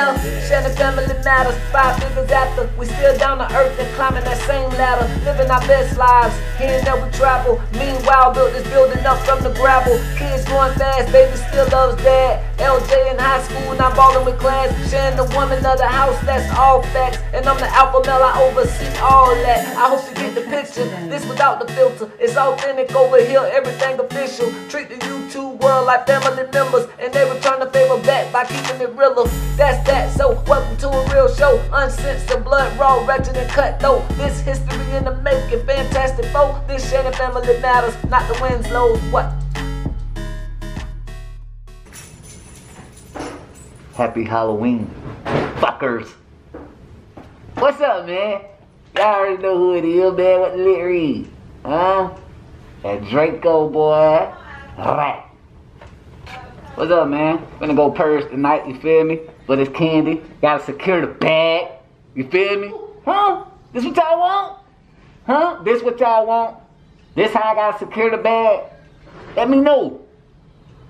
Yeah, Shannon family matters. Five figures after, we still down to earth and climbing that same ladder. Living our best lives, here and there we travel. Meanwhile, built this building up from the gravel. Kids going fast, baby still loves dad. LJ in high school, I'm balling with class. Sharing the woman of the house, that's all facts. And I'm the alpha male, I oversee all that. I hope you get the picture. This without the filter. It's authentic over here, everything official. Treat the YouTube world like family members. And they return the favor back by keeping it realer. That's that, so welcome to a real show. Uncensored, blood raw, ratchet and cut though. This history in the making, fantastic foe. This Shannon family matters, not the Winslows. What? Happy Halloween, fuckers. What's up, man? Y'all already know who it is, man. What the lit read? Huh? That Draco boy. Alright. What's up, man? Gonna go purge tonight, you feel me? But it's candy. Gotta secure the bag. You feel me? Huh? This what y'all want? Huh? This what y'all want? This how I gotta secure the bag? Let me know.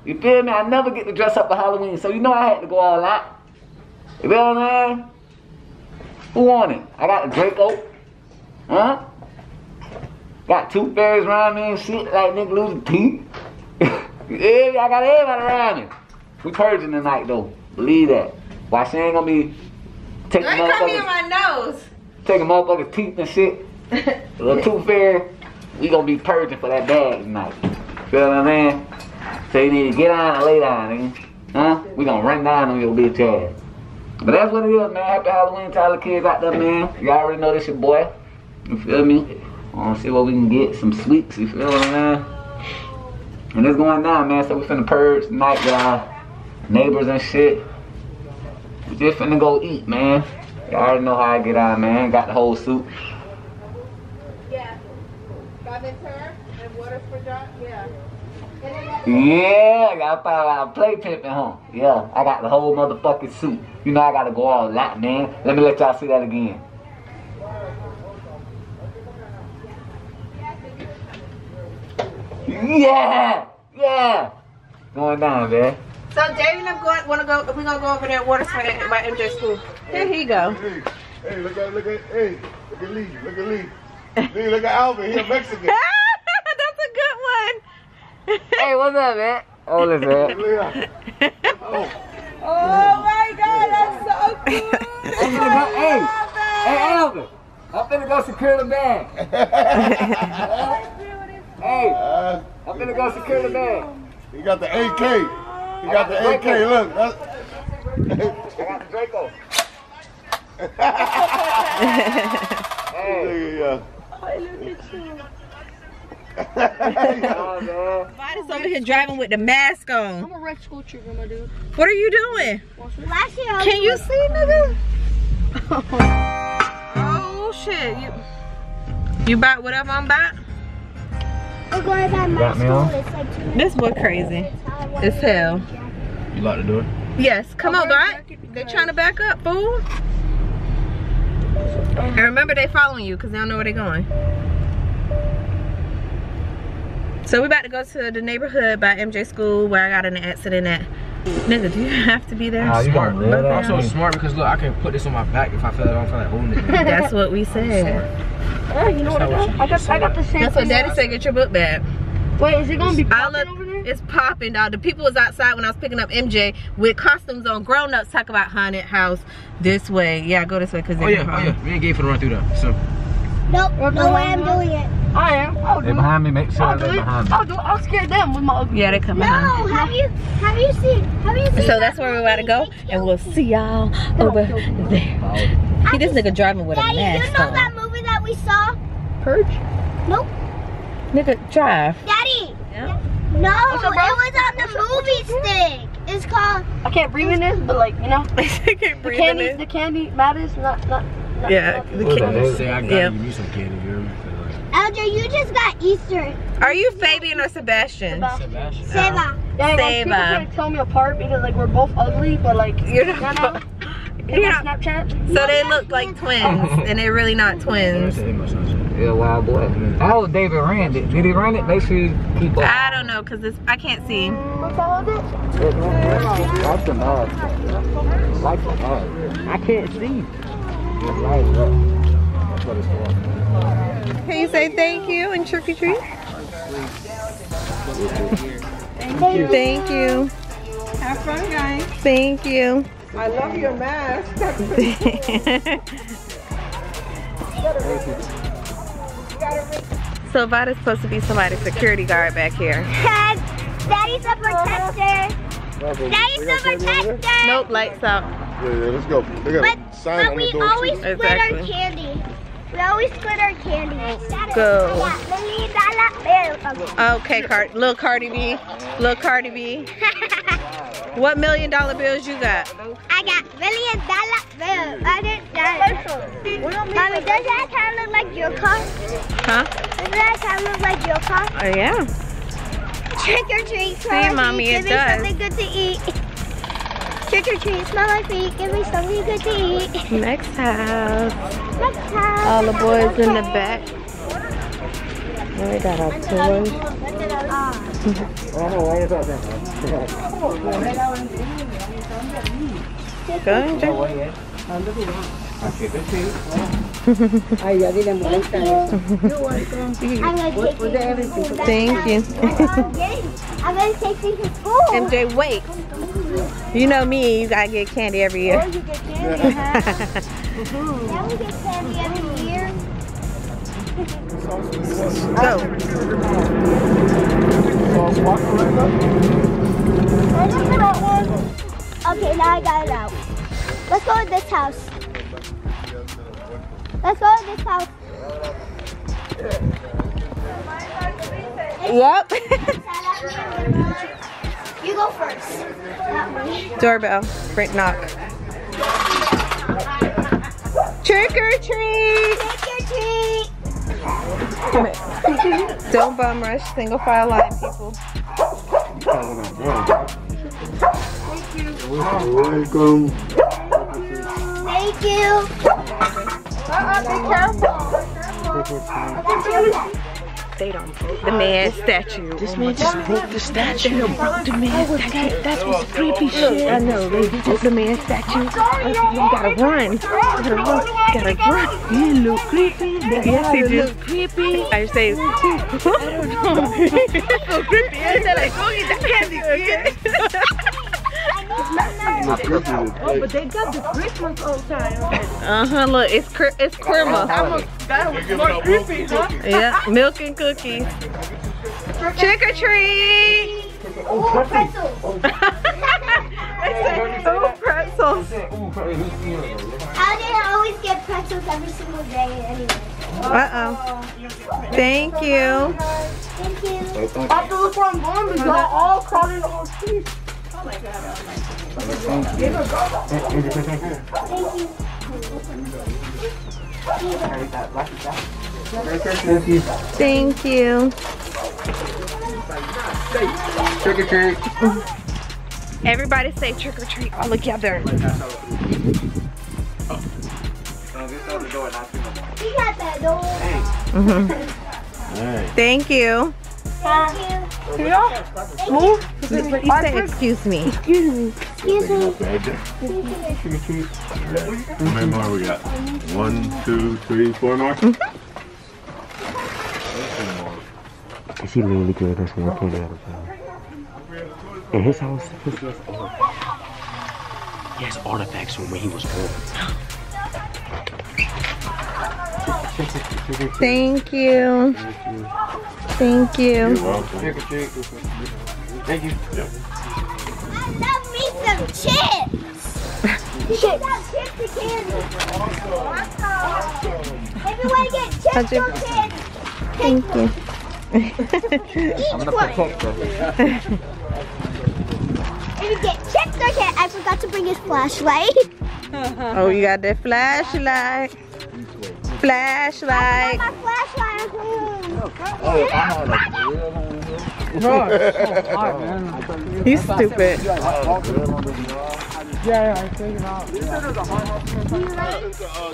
You feel me? I never get to dress up for Halloween, so you know I had to go all out. You feel I'm saying? Who want it? I got the Draco. Huh? Got two fairies around me and shit like nigga losing teeth. yeah, I got everybody around me. We purging tonight though. Believe that. Why she ain't gonna be taking Don't come me in motherfuckers, my nose. taking motherfuckers teeth and shit. The little tooth fairy, we gonna be purging for that bag tonight. Feel what I'm saying? So you need to get on and lay down, nigga. Huh? We gonna run down on your bitch ass. But that's what it is, man. Happy Halloween to all the kids out there, man. Y'all already know this your boy. You feel me? Wanna see what we can get, some sweets, you feel what I'm saying? And it's going down, man. So we finna purge tonight our neighbors and shit. Just finna go eat, man. Y'all already know how I get on, man. Got the whole suit. Yeah. Got this her and water for John? Yeah. Yeah, I got five out play pimping, huh? Yeah, I got the whole motherfucking suit. You know I gotta go all out, man. Let me let y'all see that again. Yeah, yeah. Going down, man. So David and I'm going wanna go we're gonna go over there water spray at my MJ school. Here he go. Hey, hey, look at look at hey, look at Lee, look at Lee. Lee, look at Alvin, He's a Mexican. That's a good one. Hey, what's up, man? Oh, listen, man. Lee, uh, oh, Oh my god, that's so cool. I'm finna go, hey, hey, Alvin. I'm finna go secure the bag. hey, uh, I'm finna go secure the bag. You got the AK. He got the AK. Look, that's, I got the Draco. hey, yeah. oh, man. Body's over here driving with the mask on. I'm a red school trooper, my dude. What are you doing? Last year, I Can you see, nigga? oh shit. You you bought whatever I'm about? Was going by my school. It's like This boy crazy. It's hell. You lock the door? Yes, come on, right? They trying to back up, fool. And remember, they following you because they don't know where they're going. So we about to go to the neighborhood by MJ School where I got in an accident at. Nigga, do you have to be there? Nah, you Smart. I'm so smart because look, I can put this on my back if I feel like I don't feel like holding it. That's what we said. Oh, you know what I got? I got, I got the same That's what thing. Daddy said. Get your book bag. Wait, is it gonna be I popping look, over there? it's popping, dog. The people was outside when I was picking up MJ with costumes on. Grown ups talk about haunted house this way. Yeah, go this way because Oh yeah, oh yeah. We ain't gave for the run through though. So Nope, no way I'm doing it. I am. I'll do They it. behind me, make sure I'll they're behind me. I'll do it. I'll scare them with my ugly. Yeah, they come No, behind. have you have you seen have you seen? So that's where we're about to go, and we'll see y'all over there. See this nigga driving with a Daddy, you mask know on. That we saw? Purge? Nope. Nigga, drive. Daddy. Yeah. No, What's up, it was on the movie stick. It's called. I can't breathe in this, but like you know, I can't the breathe in candy, it. the candy matters. Not, not, not Yeah. not- The What's kid. that, nigga? say I gotta Yeah. give me some candy, you hear? LJ, you just got Easter. Are you Fabian or Sebastian? Sebastian. Seva. Yeah, like, Save people up. try to tell me apart because like we're both ugly, but like You're you not. know, in You're my not. Snapchat. So they look like twins, and they're really not twins. Say my son, Yeah, wild boy. I hope David ran it. Did he run it? Make sure you keep up. I don't know, cause this I can't see. What's all of it? Like the mug. Like the mug. I can't see. Just light it up. That's what it's for. Can you say thank you and trick or treat? Thank you. Have fun, guys. Thank you. I love your mask. so Vada's supposed to be somebody's security guard back here. Daddy's a protector. Daddy's a protector. Nope, lights out. Yeah, yeah, let's go. They got But, a sign but on we the door always too. split Exactly. our candy. We always split our candy. Go. Yeah, million dollar bill. Okay, Card, little Cardi B, little Cardi B. What million dollar bills you got? I got million dollar bill. I didn't. Mommy, does that kind of look like your car? Huh? Does that kind of look like your car? Oh yeah. Trick or treat, smell See, my Mommy, feet, give me does. something good to eat. Trick or treat, smell my feet, give me something good to eat. Next house. Next time. All the boys in the back. Oh, we got our toys. Go enjoy. I'm gonna take these. Thank you. I'm gonna take these to school. MJ, wait. You know me, you gotta get candy every year. you get candy, huh? we get candy every year. Go. Look at that one. Okay, now I got it out. Let's go to this house. Let's go to this house. Yep. You go first. Doorbell. Brick knock. Trick or treat. Trick or treat. Don't bum rush. Single file line, people. Welcome. Thank you. Uh-uh, be careful. They don't broke the man statue. This man just broke the statue. They broke the man statue. That's what's creepy shit. I know. They broke the man statue. You gotta run. You gotta run. You gotta run. You look creepy. Yes, he do. creepy. I say, I don't know. so creepy. I said, like, go get the candy, kid. But they got the Christmas old time. Uh huh. Look, it's cr- it's Kurma. That was more creepy, huh? Yeah, milk and cookies. Trick or treat. Ooh, pretzels. oh, pretzels. How did I always get pretzels every single day anyway? Uh oh. Thank you. Thank you. After the front bomb, y'all all caught in the teeth. Thank you. Thank you. Thank you. Trick or treat. Everybody say trick or treat all together. We got that door. Mm-hmm. Thank you. Thank you. What you say? Excuse me. Excuse me. How many more we got? One, two, three, four more? She really good. That's what I put out of In his house, his house he has artifacts from when he was born. Thank you. Thank you. Trick or treat. Thank you. I love me some chips. chips. Some chips and candy. Everyone get chips or candy. Thank you. I'm not Each one. If you get chips or candy, I forgot to bring his flashlight. Oh, you got the flashlight. Flashlight. My flashlight. You stupid.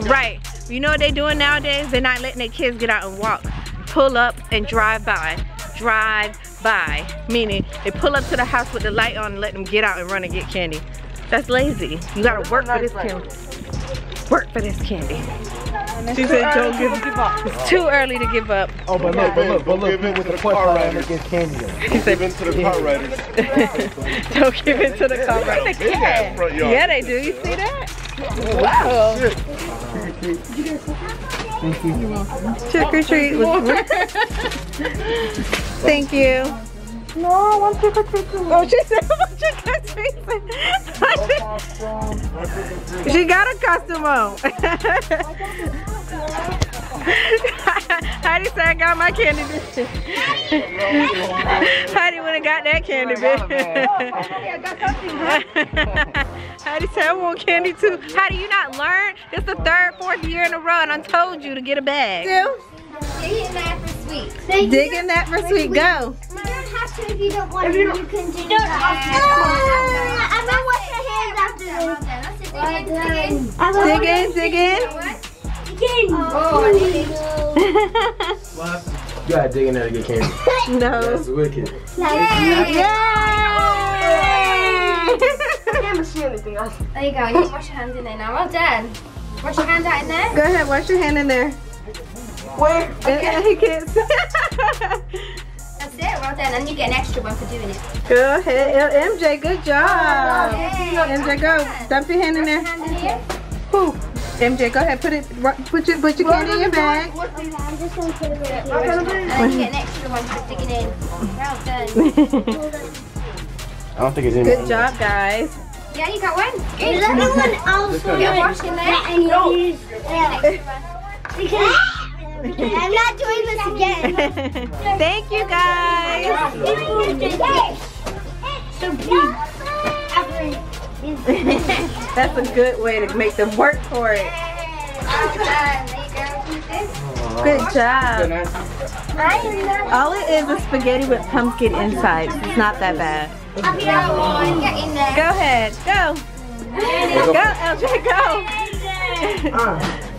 Right. You know what they doing nowadays? They're not letting their kids get out and walk. Pull up and drive by. Drive by. Meaning they pull up to the house with the light on and let them get out and run and get candy. That's lazy. You gotta work for this candy. Work for this candy. She said don't give up. It's too early to give up. Oh, but look, but look, but look, Give in with to the the push car line riders. against candy. though. He said Give in to the car riders. don't give in to the car. Big ass front yard. Yeah, they do. You see that? Wow. Trick or treat. Thank you. No, I want trick or treat. Oh, she said one trick or treat. she got a costume on. Heidi said I got my candy. bitch. Heidi went and got that candy, bitch. Heidi said I want candy too. Heidi, you not learned? This the third, fourth year in a row, and I told you to get a bag. Dig in that for sweet. Dig in that for sweet. Go. You don't have to if you don't want to. You can dig in I'm gonna wash your hands after this. Dig in, dig in. You gotta dig in there to get candy. No. That's wicked. Never see anything else. There you go. You can wash your hands in there now. Well done. Wash your hands out in there. Go ahead, wash your hand in there. Where? Okay. He can't see. That's it. Well done. And you get an extra one for doing it. Go ahead, MJ. Good job. Oh, Yay. MJ, go. Dump your hand in there. Hand in here. Whew. MJ, go ahead. Put it. Put your put your candy in your bag. I'm just gonna put it right And you get an extra one for digging in. Well done. I don't think it's in Good job, guys. Yeah, you got one. Is everyone else Get a wash in there. and use because I'm not doing this again. Thank you, guys. So please, That's a good way to make them work for it. Well done. There you go. Keep this. Good job. I am not. All it is is spaghetti with pumpkin insides. It's not that bad. Go. Get in there. Go ahead. Go. Go, LJ, go.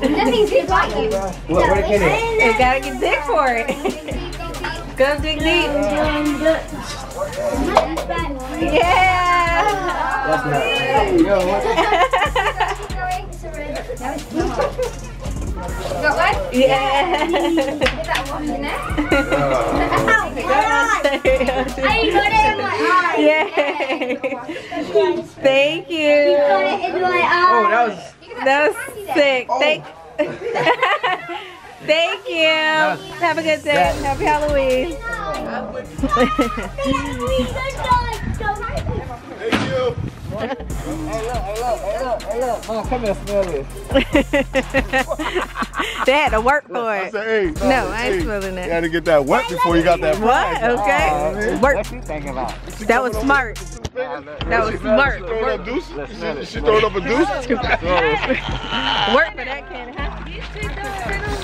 Nothing's good like you. What, where the candy? You gotta get dig for it. Go dig deep. Yeah. That's not. Yo, what? Got one? Yeah. Is that one in there? Thank you. Oh, that was. Oh, that was sick. Thank Thank you. Have a good day. Happy Halloween. Thank you. come here, smell this. they had to work for I it. said, hey. No, I ain't hey, smelling You had to get that wet before you got that What? prize. Okay. Work. What you thinking about? That was smart. That was smart. Throwing Work, up deuce? She, she throwing up a deuce? work for that candy, huh?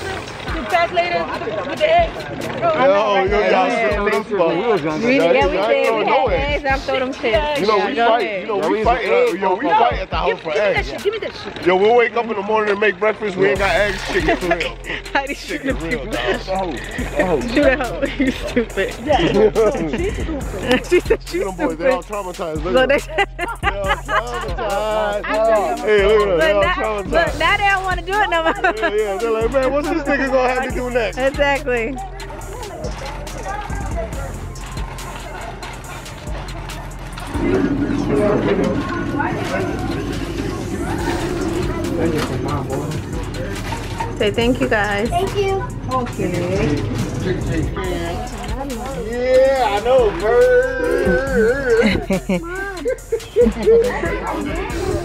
Yo, yo, y'all throw them stuff. We, yeah, we did. We had eggs. eggs. I'm throwing them chips. You know, we fight. You know, we fight. uh, Yo, we fight at the house for eggs. Give me that shit. Yo, we'll wake up in the morning and make breakfast. We ain't got eggs. Chicken for real. Heidi shooting Chicken the real, dog. Shoot a hoe. You stupid. she said she's Them boys, they all stupid. traumatized. Look Look, at they, them. They all traumatized. Hey, look at them. They all now, look, now they don't want to do it no more. Yeah, yeah. They're like, man, what's this nigga gonna have do next? Exactly. Say thank you guys. Thank you. Okay. Yeah, I know, bird.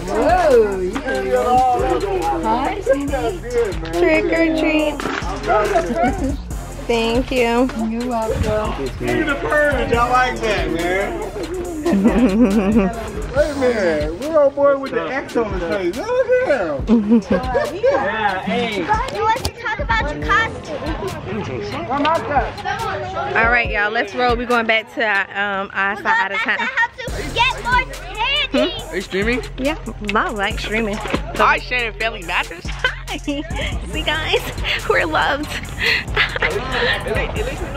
Whoa, yeah. Trick or treat. Thank you. You're Look at the purge. I like that, man. Wait a minute. We're old boy with the X on his face. Look at him. Yeah, hey. You want to talk about your costume? All right, y'all. Let's roll. We're going back to our, um, our side of That's town. how to get more candy. Are you streaming? Yeah, I like streaming. Hi, Shannon Family Matters. Hi. See guys, we're loved.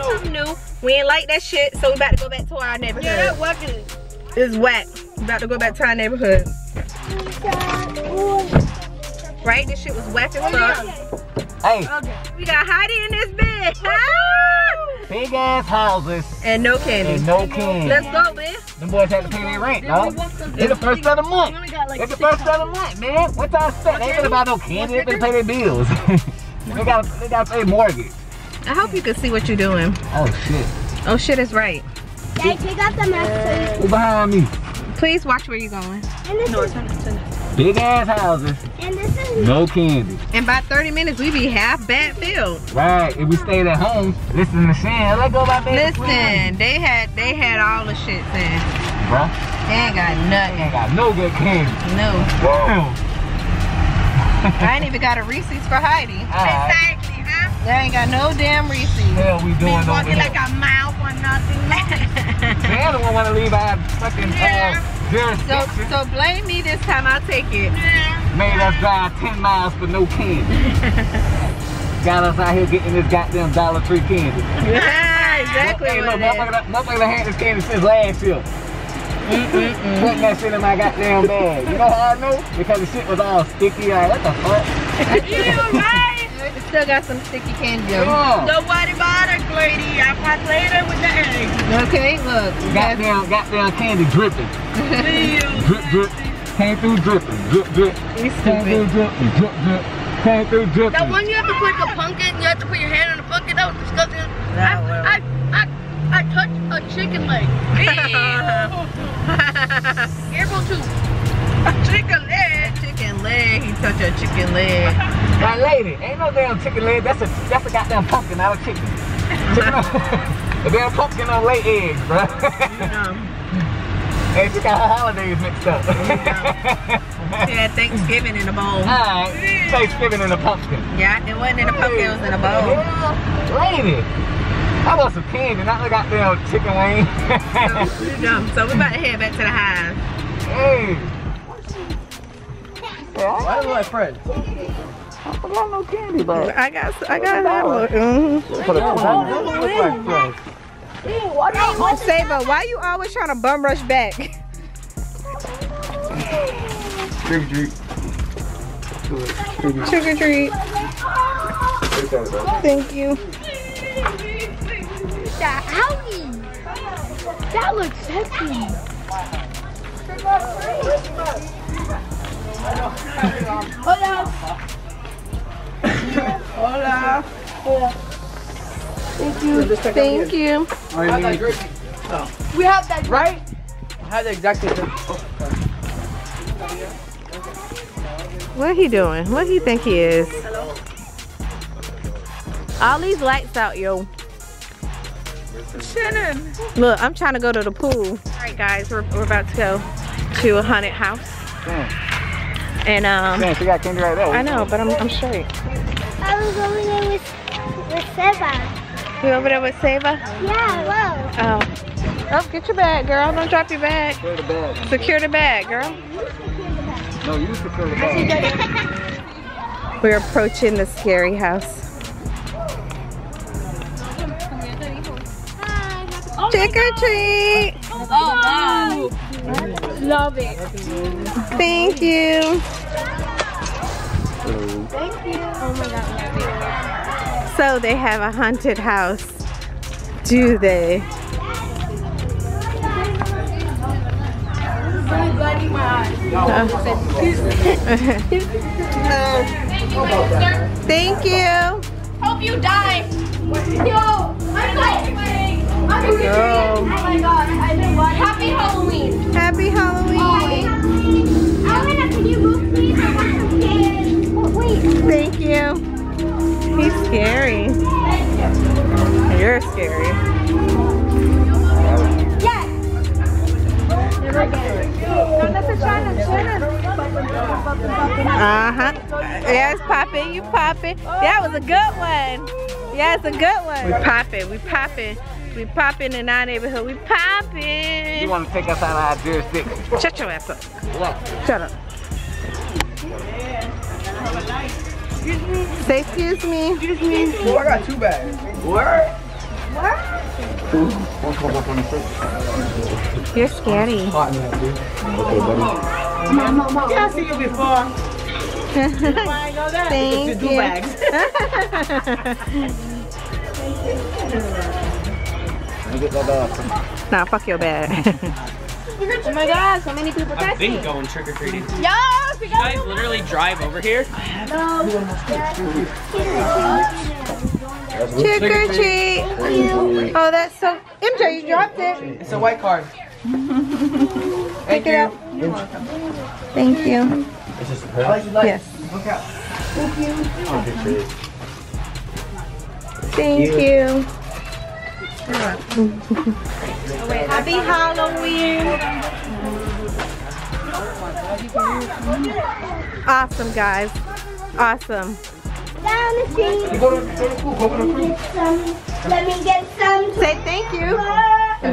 Something new. We ain't like that shit, so we about to go back to our neighborhood. Yeah, that working. It's whack. We about to go back to our neighborhood. Right? This shit was whack as fuck. Hey, We got Heidi in this bitch. Big ass houses And no candy. and no candy. Let's go, man. Them boys had to pay their rent, dog. It's the first of the month. It's the first of the month, man. What y'all expect? They ain't gonna buy no candy. They gonna pay their bills. they gotta, they gotta pay mortgage. I hope you can see what you're doing. Oh shit. Oh shit is right. Dad, take out the mask Who behind me? Please watch where you're going. so you, and this is, Big ass houses, and this is no candy. And by 30 minutes, we be half bad filled. Right. If we stayed at home, listening to Shan, let go my baby. Listen, they had they had all the shit then. Bruh, They ain't got nothing. they nothing. ain't got no good candy. No. Damn. I ain't even got a Reese's for Heidi. Alright. Exactly, huh? They ain't got no damn Reese's. hell we doing walking like a mouth or nothing. Shan don't wanna leave our fucking uh, so, jurisdiction. so blame me this time, I'll take it. Made us drive 10 miles for no candy. Got us out here getting this goddamn Dollar Tree candy. Yeah, exactly. Look, what it is. motherfucker, motherfucker had this candy since last year. Putting that shit in my goddamn bag. You know how I know? Because the shit was all sticky. Like, what the fuck? You right. Still got some sticky candy though. Yeah. Nobody bothered, lady. I packed later with the eggs. Okay, look. we got- Goddamn, goddamn candy dripping. drip, drip. Came through dripping. Drip, drip. You Came through dripping. Drip, drip. Came through dripping. That one you have to put the pumpkin, you have to put your hand on the pumpkin. That was disgusting. I. I, I, I touched a chicken leg. Careful too. chicken leg. Leg. He touched a chicken leg. Now, lady, ain't no damn chicken leg. That's a that's a goddamn pumpkin, not a chicken. chicken the damn pumpkin don't lay eggs, bro. hey, she got her holidays mixed up. She had Thanksgiving in a bowl. Alright, Thanksgiving in a pumpkin. Yeah, it wasn't in a pumpkin, it was in a bowl. Yeah, lady. I want some candy, not the goddamn chicken wing. You dumb. So we about to head back to the hive. hey. Why do my friend? I forgot no candy, but I got, I got that one. Mm-hmm. for the look like friends. Sava, why you always trying to bum rush back? Trick or treat. Trick or treat. Thank you. that owie. That looks sexy. Hola. Hola. Hola. Thank you. Thank you. We have that right. I have the exact same thing. What he doing? What do you think he is? Hello? All these lights out, yo. Shannon. Look, I'm trying to go to the pool. All right, guys, we're, we're about to go to a haunted house. And um, Man, she got candy right there. I know, but I'm, I'm straight. I was over there with, with Seba. You over there with Sava? Yeah, whoa. Oh. Oh, get your bag, girl. Don't drop your bag. Secure the bag. Secure the bag, girl. No, you secure the bag. We're approaching the scary house. Trick or treat! Love it. Thank you. Hello. Thank you. Oh my god, So they have a haunted house. Do they? Uh, thank you. Hope you die. Yo, scary. You're scary. Yes. Uh-huh. Yes, Poppy, you popping. That was a good one. Yeah, it's a good one. We popping, we popping We popping in our neighborhood. We poppin'. You want to take us out of our jurisdiction? Shut your ass up. What? Shut up. Say excuse me. Excuse me. Oh, I got two bags. What? What? You're scary. Hot in that, dude. Yeah, I see you before. I ain't know that. Thank you. Bags. Get that dog. nah, fuck your bag. Oh my god, so many people I've been going trick or treating. You Yes, we got guys literally drive over here. Trick or treat. Oh, that's so. MJ, you dropped it. It's a white card. Pick it up. Thank you. Yes. Thank you. Happy Halloween. Awesome, guys. Awesome. Down the street. Go to, go to school, go to the let me get some. Say thank you.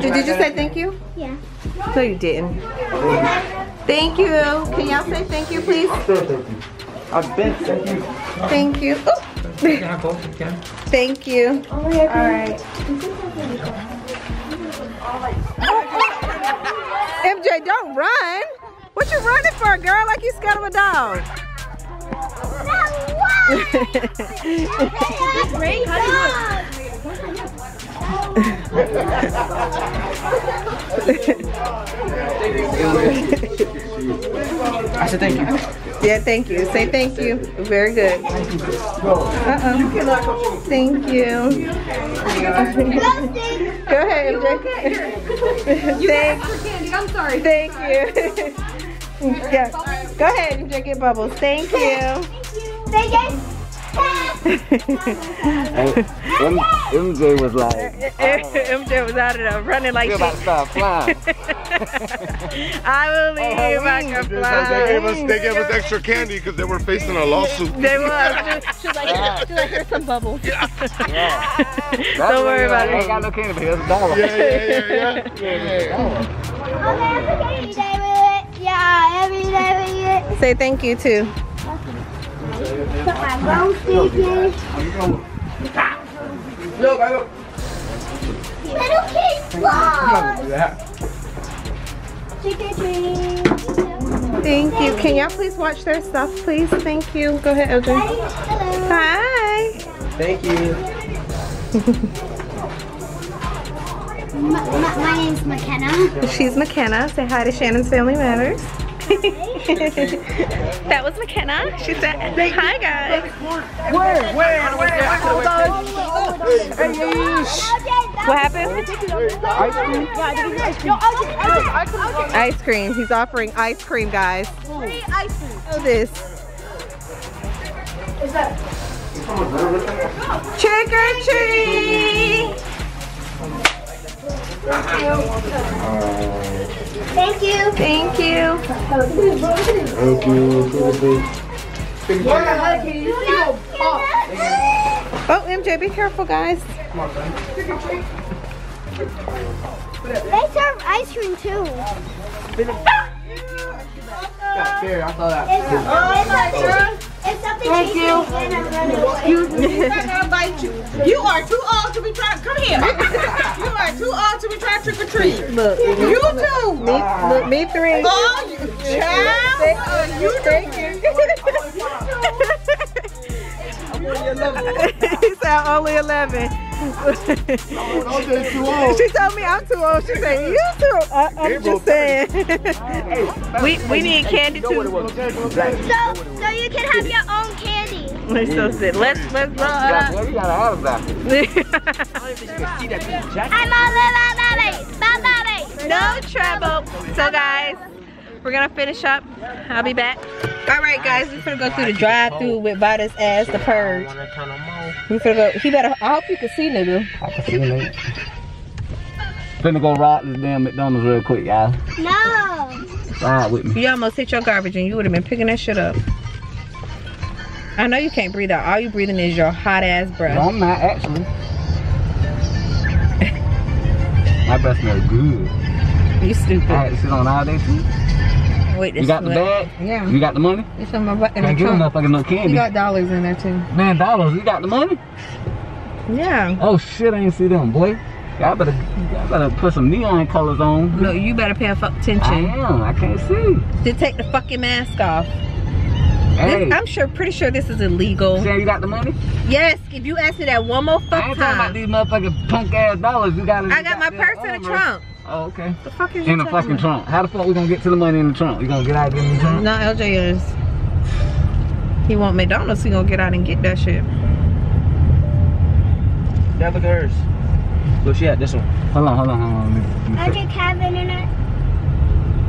Did, did you say thank you? Yeah. No, you didn't. Thank you. Can y'all say thank you, please? I've been thank you. Thank you. Oh. Can I go? Can Thank you. All right. MJ, don't run. What you running for, girl? Like you scared of a dog. Great. I said thank you. Yeah, thank you. Say thank you. Very good. Uh-uh. Thank you. Go ahead, MJ. Thank, I'm sorry. thank you. yeah. Go ahead, MJ. Get bubbles. Thank you. They get Hey, M- MJ was like, MJ was out of there running like we're about to start flying. I believe oh, I can They gave fly. us, they gave us extra candy because they were facing a lawsuit. They were. She was like, she was like, here's some bubbles. Yeah. Don't worry about it. I ain't got no candy, but here's a dollar. Yeah, yeah, yeah, yeah. Okay, every day with it. Yeah, every day with it. Say thank you too. Put my bone stickers. Look, I go. Little kids I'm ball. not gonna do that. Trick or treat. Thank you. Can y'all please watch their stuff, please? Thank you. Go ahead, Eldrin. Hello. Hi. Thank you. My, my, my name's McKenna. She's McKenna. Say hi to Shannon's Family Matters. that was McKenna. She said, hi guys. Where? Where? Where? What happened? Oh, oh, oh, ice cream. He's offering ice cream, guys. Free ice cream. Oh, this. Is that? Trick or treat. Thank you. Thank you. Thank you. Oh, MJ, be careful, guys. They serve ice cream too. Yeah, there, I saw that. It's something Thank you. You are too old to be trying. Come here. you are too old to be trying trick or treat. Look, You too. me, look, me three. Oh, you child. You Thank you. he said only 11. She told me I'm too old. She said, you too old. I, I'm just saying. we, we need candy too. So, so you can have your own candy. We're so sick. Let's, let's roll it you gotta have that. I'm all about baby. Bye, baby. no trouble. So guys, we're gonna finish up. I'll be back. All right, guys, we're gonna go through the drive-through with Vida's ass the purge. We finna go. He better. I hope you can see, nigga. I can see it. Finna go ride this damn McDonald's real quick, y'all. No. Ride with me. You almost hit your garbage and you would have been picking that shit up. I know you can't breathe out. All you breathing is your hot ass breath. No, I'm not actually. That breath smells good. You stupid. I had to sit on all day too. Wait, You got the bag? Yeah. You got the money? It's in my butt Can't give motherfucker no You got dollars in there too. Man, dollars. You got the money? Yeah. Oh shit, I ain't see them, boy. Y'all better, y'all better put some neon colors on. No, you better pay fuck I attention. am. I can't see. To take the fucking mask off. Hey, This, I'm sure, pretty sure this is illegal. saying you got the money? Yes, if you ask me that one more fuck I ain't talking about these motherfucking punk ass dollars. You got. I got my purse in the trunk. Oh, okay. The fuck is In the fucking about? trunk. How the fuck we gonna get to the money in the trunk? You gonna get out and in the trunk? No, LJ is. He want McDonald's. He gonna get out and get that shit. Yeah, look at hers. Look, she had this one. Hold on, hold on, hold on. Let me- let me I check. just have it in it.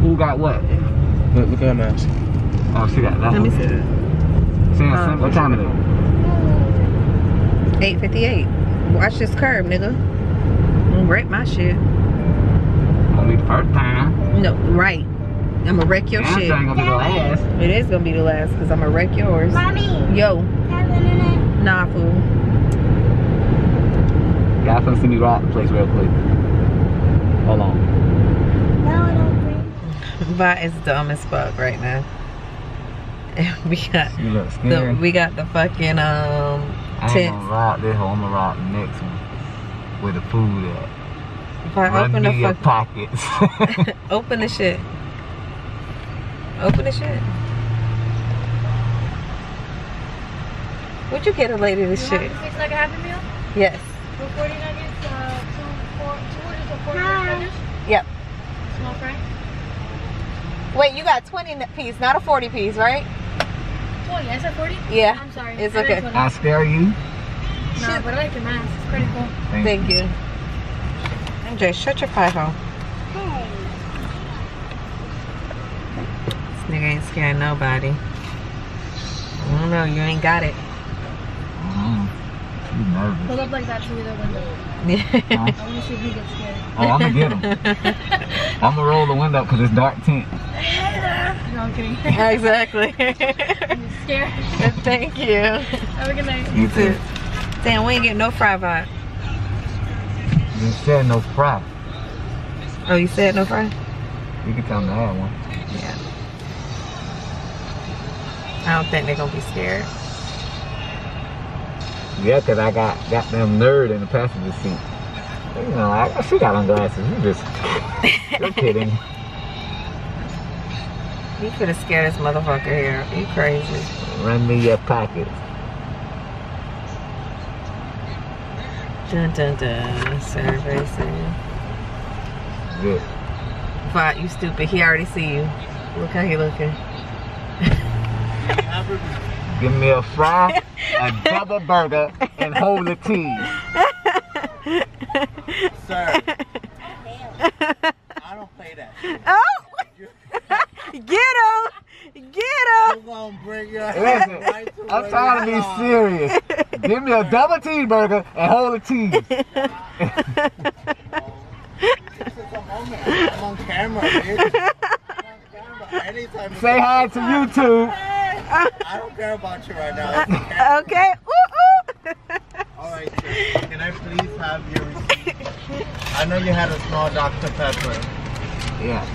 Who got what? Look, look at her mask. Oh, she got that Let me one. see. Sam, Um, what time is it? 858. Watch this curb, nigga. Don't break my shit. Gonna be the first time. No, right. I'ma wreck your Damn, shit. sure gonna be the last. It is gonna be the last because I'ma wreck yours. Mommy, Yo, have it in it. nah, fool. Y'all finna see me rock the place real quick. Hold on. No, don't bring Vi is dumb as fuck right now. And we got the we got the fucking um I ain't tent. gonna rock this hole. I'm gonna rock the next one. Where the food at. Vi, Run open me the your fuck pockets. open the shit. Open the shit. Would you get a lady this shit? It's like a happy meal? Yes. For 40 nuggets, uh, two, four, two orders of 40 Hi. Yep. small fry. Wait, you got 20 piece, not a 40 piece, right? 20, I said 40? Yeah, I'm sorry. it's I okay. 20. I scare you. Nah, but I like your mask. It's pretty cool. Thank you. MJ, shut your pie hole. Hey. This nigga ain't scaring nobody. I don't know, you ain't got it. Oh, you nervous. Pull up like that to the window. Yeah. I want to see if he gets scared. Oh, I'm gonna get him. I'm gonna roll the window because it's dark tent. No, I'm kidding. exactly. I'm scared. Thank you. Have a good night. You too. Damn, we ain't getting no fry vibe. You said no fry. Oh, you said no fry? You can tell them to have one. Yeah. I don't think they're gonna be scared. Yeah, because I got got them nerd in the passenger seat. You know, I, she got on glasses. You just, you're kidding. You could have scared this motherfucker here. You crazy. Run me your pockets. Dun dun dun. Survey said. Good. But you stupid. He already see you. Look how he looking. Give me a fry, a double burger, and hold the cheese. Sir. I don't play that. Oh! Get him! Get him! I'm gonna bring your Listen, right to I'm trying to be belong. serious. Give me a double cheeseburger and hold the cheese. This is a moment. I'm on camera. I'm on camera. Anytime Say hi to YouTube. I don't care about you right now. Okay. Okay. Ooh, ooh. All right. Can I please have your receipt? I know you had a small Dr. Pepper. Yeah.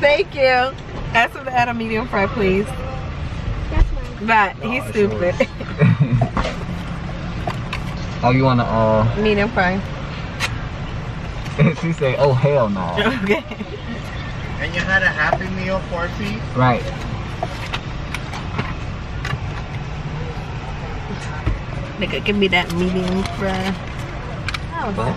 Thank you. Ask him to add a medium fry, please. That's mine. But he's stupid. Oh, you wanna, uh, medium fry. she say, oh, hell no. Okay. And you had a Happy Meal four piece? Right. Nigga, give me that medium fry. Oh, What?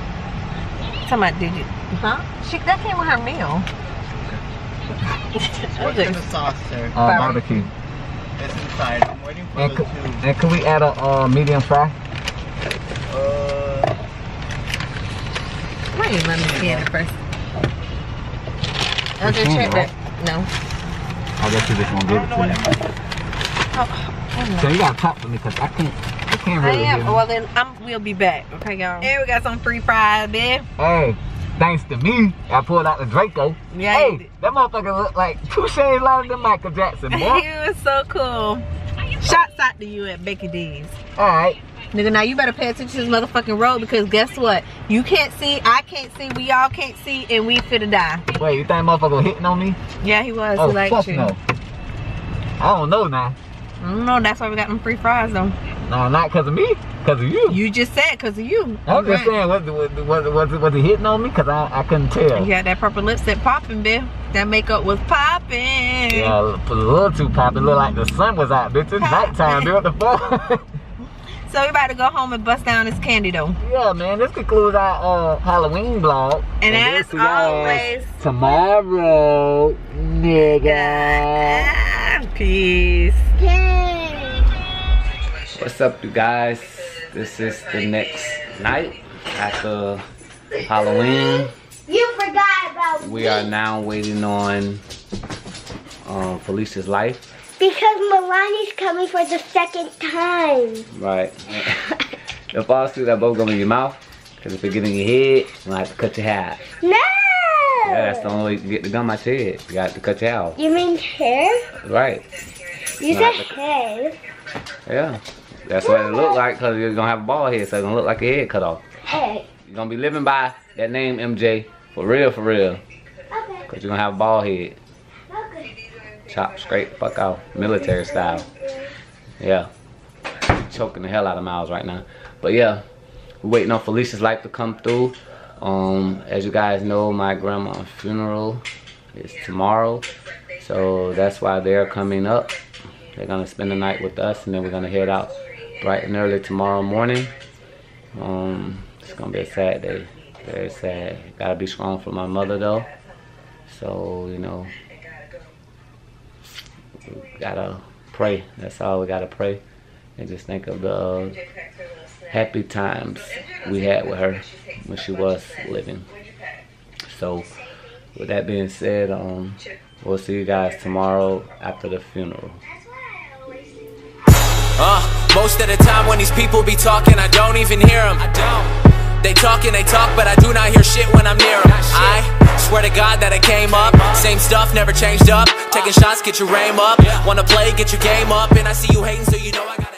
Talking about did you? Huh? She that came with her meal. What's in the sauce, sir? Uh, barbecue. It's inside. I'm waiting for And, the could, two. and could we add a uh, medium fry? Uh, Why you let me scan it first? I'll just check it, that. No. I guess you just gonna give it to me. Oh, So you gotta talk to me because I can't, I can't really. I am. hear. Well then, I'm. We'll be back. Okay, y'all. Here we got some free fries there. Hey, thanks to me, I pulled out the Draco. Yeah, Hey, that motherfucker look like two shades longer than Michael Jackson, boy. he was so cool. Shots out to you at Mickey D's. Alright. Nigga, now you better pay attention to this motherfucking road because guess what? You can't see, I can't see, we all can't see, and we finna die. Wait, you think motherfucker hitting on me? Yeah, he was. Oh, he liked fuck you. no. I don't know now. I don't know. That's why we got them free fries though. No, not because of me. Because of you. You just said because of you. I'm just saying, was, was, was, was, was he hitting on me? Because I, I couldn't tell. You had that purple lipstick popping, Bill. That makeup was popping. Yeah, a little too popping. Look like the sun was out, bitch. It's nighttime, dude. What the fuck? So we about to go home and bust down this candy though. yeah, man. This concludes our uh, Halloween vlog. And as this is y'all always- tomorrow, nigga. Ah, Peace. What's up, you guys? This is the next night after Halloween. You forgot about We are now waiting on um, Felicia's life. Because Milani's coming for the second time. Right. the false teeth are both gonna in your mouth. Because if it get in your head, you might have to cut your hair. No! Yeah, that's the only way you can get the gum out your head. You got to cut your hair out. You mean hair? Right. You said hair. Yeah. That's what it look like because you're gonna have a bald head, so it's gonna look like your head cut off. Hey. You're gonna be living by that name MJ for real, for real. Okay. Because you're gonna have a bald head. Chop the fuck out. Military style. Yeah. Choking the hell out of Miles right now. But yeah, we're waiting on Felicia's life to come through. Um, as you guys know, my grandma's funeral is tomorrow. So that's why they're coming up. They're gonna spend the night with us and then we're gonna head out bright and early tomorrow morning. Um, it's gonna be a sad day. Very sad. Gotta be strong for my mother though. So, you know, we gotta pray. That's all we gotta pray. And just think of the uh, happy times we had with her when she was living. So, with that being said, um, we'll see you guys tomorrow after the funeral. Uh, most of the time when these people be talking, I don't even hear them. I don't. They talk and they talk, but I do not hear shit when I'm near them. I swear to God that I came up. Same stuff, never changed up. Taking shots, get your aim up. Wanna play, get your game up. And I see you hating, so you know I gotta.